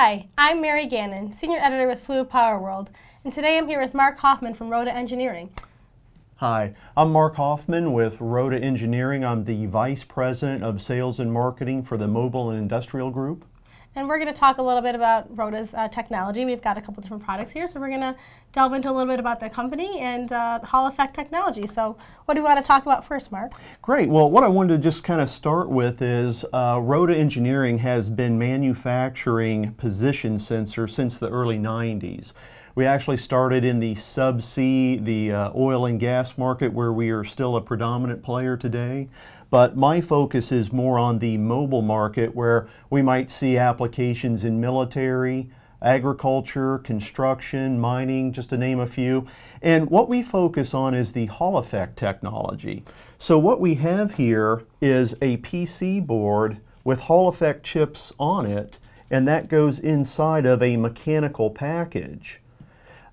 Hi, I'm Mary Gannon, Senior Editor with Fluid Power World, and today I'm here with Mark Hoffman from Rota Engineering. Hi, I'm Mark Hoffman with Rota Engineering. I'm the Vice President of Sales and Marketing for the Mobile and Industrial Group. And we're going to talk a little bit about Rota's uh, technology. We've got a couple different products here, so we're going to delve into a little bit about the company and uh, Hall effect technology. So, what do we want to talk about first, Mark? Great. Well, what I wanted to just kind of start with is uh, Rota Engineering has been manufacturing position sensors since the early 90s. We actually started in the subsea, the uh, oil and gas market, where we are still a predominant player today. But my focus is more on the mobile market, where we might see applications in military, agriculture, construction, mining, just to name a few. And what we focus on is the Hall effect technology. So what we have here is a PC board with Hall effect chips on it, and that goes inside of a mechanical package.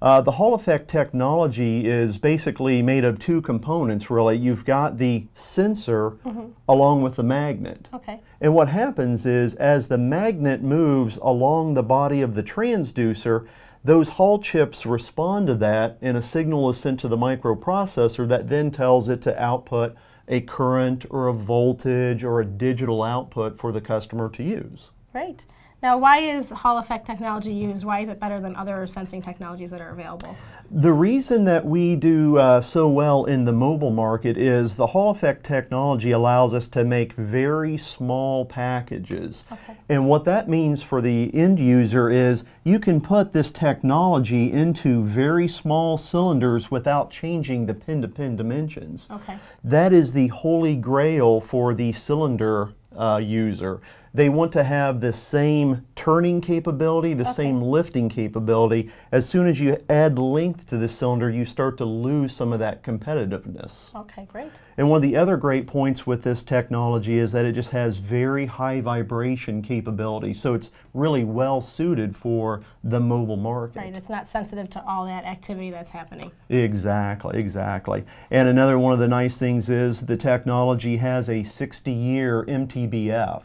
Uh, the Hall effect technology is basically made of two components, really. You've got the sensor mm -hmm. along with the magnet. Okay. And what happens is, as the magnet moves along the body of the transducer, those Hall chips respond to that, and a signal is sent to the microprocessor that then tells it to output a current or a voltage or a digital output for the customer to use. Right. Now, why is Hall effect technology used? Why is it better than other sensing technologies that are available? The reason that we do uh, so well in the mobile market is the Hall effect technology allows us to make very small packages. Okay. And what that means for the end user is you can put this technology into very small cylinders without changing the pin-to-pin dimensions. Okay. That is the holy grail for the cylinder uh, user. They want to have the same turning capability, the okay. same lifting capability. As soon as you add length to the cylinder, you start to lose some of that competitiveness. Okay, great. And one of the other great points with this technology is that it just has very high vibration capability. So it's really well suited for the mobile market. Right, it's not sensitive to all that activity that's happening. Exactly, exactly. And another one of the nice things is the technology has a 60 year MTBF.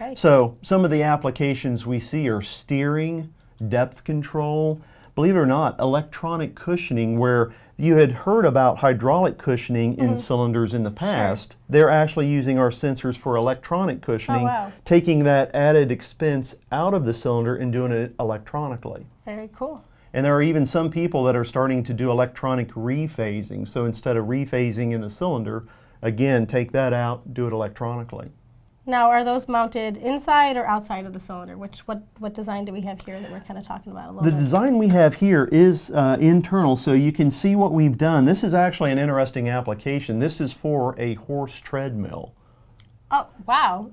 Okay. So some of the applications we see are steering, depth control, believe it or not, electronic cushioning where you had heard about hydraulic cushioning mm -hmm. in mm-hmm. cylinders in the past. Sure. They're actually using our sensors for electronic cushioning, oh, wow. taking that added expense out of the cylinder and doing it electronically. Very cool. And there are even some people that are starting to do electronic rephasing. So instead of rephasing in the cylinder, again, take that out, do it electronically. Now, are those mounted inside or outside of the cylinder? Which what what design do we have here that we're kind of talking about a little the bit? The design we have here is uh, internal, so you can see what we've done. This is actually an interesting application. This is for a horse treadmill. Oh, wow.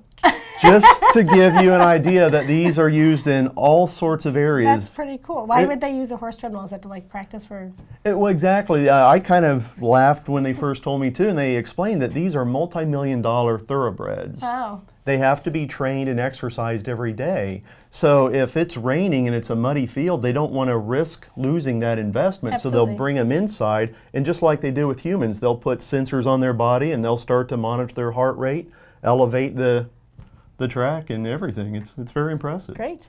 Just to give you an idea that these are used in all sorts of areas. That's pretty cool. Why it, would they use a horse treadmill? Is that to like practice for? It, well, exactly. Uh, I kind of laughed when they first told me too, and they explained that these are multi-million dollar thoroughbreds. Wow. They have to be trained and exercised every day. So if it's raining and it's a muddy field, they don't want to risk losing that investment. Absolutely. So they'll bring them inside, and just like they do with humans, they'll put sensors on their body and they'll start to monitor their heart rate elevate the the track and everything. It's it's very impressive. Great.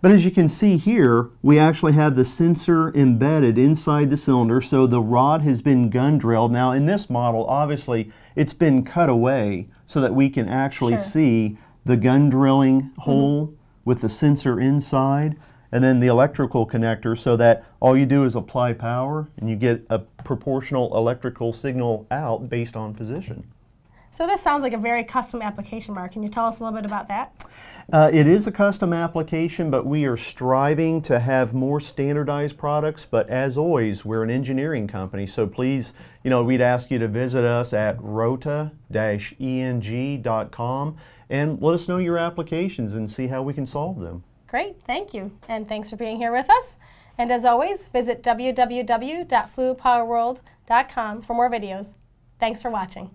But as you can see here, we actually have the sensor embedded inside the cylinder, so the rod has been gun drilled. Now in this model, obviously, it's been cut away so that we can actually sure. see the gun drilling mm-hmm. hole mm -hmm. with the sensor inside and then the electrical connector so that all you do is apply power and you get a proportional electrical signal out based on position. So this sounds like a very custom application, Mark. Can you tell us a little bit about that? Uh, it is a custom application, but we are striving to have more standardized products. But as always, we're an engineering company, so please, you know, we'd ask you to visit us at rota-eng.com and let us know your applications and see how we can solve them. Great, thank you. And thanks for being here with us. And as always, visit www.fluidpowerworld.com for more videos. Thanks for watching.